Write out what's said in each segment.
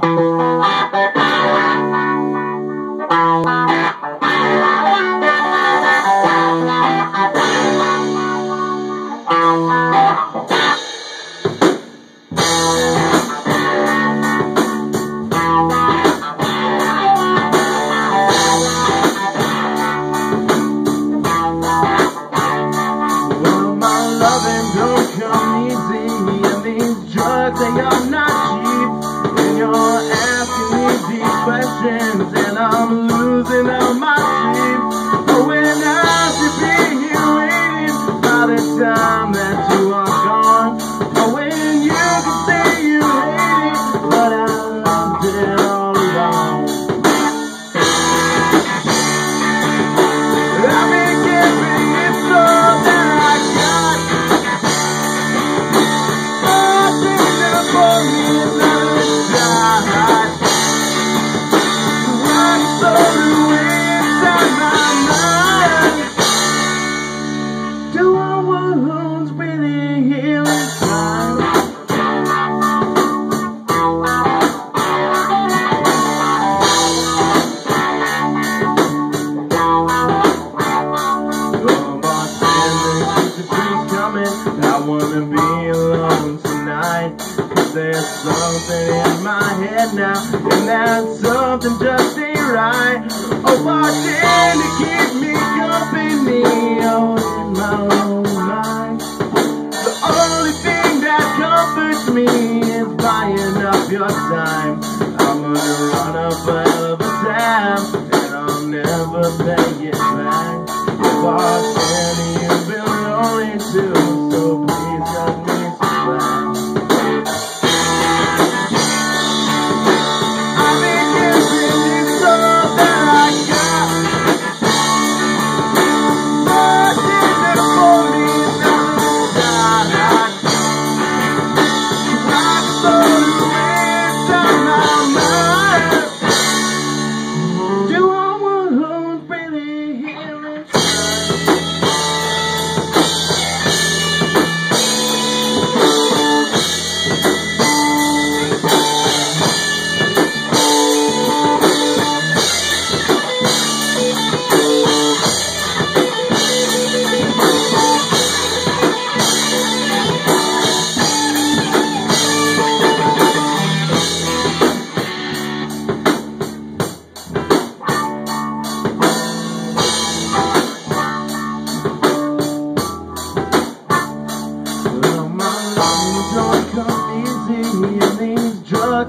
drugs tonight. There's something in my head now, and that something just ain't right. Oh, bartender, keep me company. Oh, in my own mind. The only thing that comforts me is buying up your time.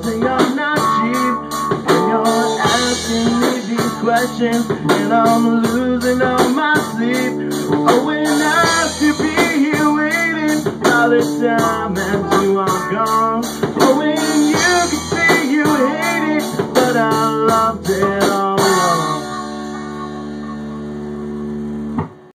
They are not cheap. And you're asking me these questions, and I'm losing all my sleep. Oh, when I should be here waiting by the time that you are gone.